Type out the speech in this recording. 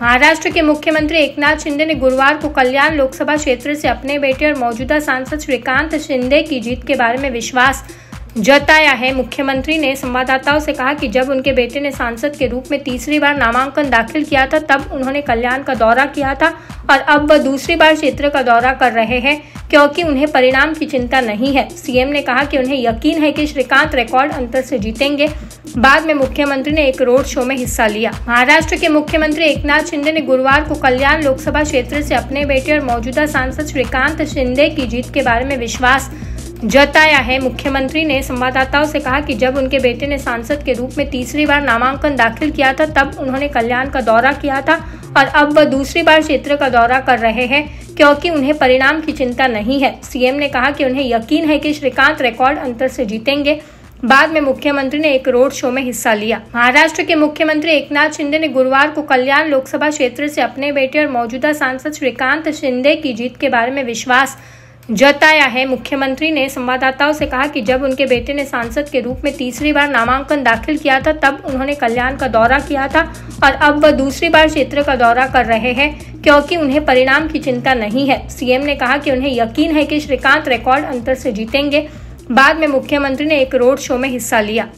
महाराष्ट्र के मुख्यमंत्री एकनाथ शिंदे ने गुरुवार को कल्याण लोकसभा क्षेत्र से अपने बेटे और मौजूदा सांसद श्रीकांत शिंदे की जीत के बारे में विश्वास जताया है। मुख्यमंत्री ने संवाददाताओं से कहा कि जब उनके बेटे ने सांसद के रूप में तीसरी बार नामांकन दाखिल किया था, तब उन्होंने कल्याण का दौरा किया था और अब वह दूसरी बार क्षेत्र का दौरा कर रहे हैं, क्योंकि उन्हें परिणाम की चिंता नहीं है। सीएम ने कहा कि उन्हें यकीन है कि श्रीकांत रिकॉर्ड अंतर से जीतेंगे। बाद में मुख्यमंत्री ने एक रोड शो में हिस्सा लिया। महाराष्ट्र के मुख्यमंत्री एकनाथ शिंदे ने गुरुवार को कल्याण लोकसभा क्षेत्र से अपने बेटे और मौजूदा सांसद श्रीकांत शिंदे की जीत के बारे में विश्वास जताया है। मुख्यमंत्री ने संवाददाताओं से कहा कि जब उनके बेटे ने सांसद के रूप में तीसरी बार नामांकन दाखिल किया था, तब उन्होंने कल्याण का दौरा किया था और अब वह दूसरी बार क्षेत्र का दौरा कर रहे हैं, क्योंकि उन्हें परिणाम की चिंता नहीं है। सीएम ने कहा कि उन्हें यकीन है कि श्रीकांत रिकॉर्ड अंतर से जीतेंगे। बाद में मुख्यमंत्री ने एक रोड शो में हिस्सा लिया। महाराष्ट्र के मुख्यमंत्री एकनाथ शिंदे ने गुरुवार को कल्याण लोकसभा क्षेत्र से अपने बेटे और मौजूदा सांसद श्रीकांत शिंदे की जीत के बारे में विश्वास जताया है। मुख्यमंत्री ने संवाददाताओं से कहा कि जब उनके बेटे ने सांसद के रूप में तीसरी बार नामांकन दाखिल किया था, तब उन्होंने कल्याण का दौरा किया था और अब वह दूसरी बार क्षेत्र का दौरा कर रहे हैं, क्योंकि उन्हें परिणाम की चिंता नहीं है। सीएम ने कहा कि उन्हें यकीन है कि श्रीकांत रिकॉर्ड अंतर से जीतेंगे। बाद में मुख्यमंत्री ने एक रोड शो में हिस्सा लिया।